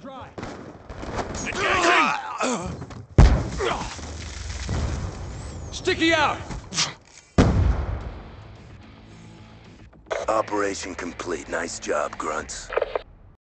dry. Sticky out! Operation complete. Nice job, Grunts.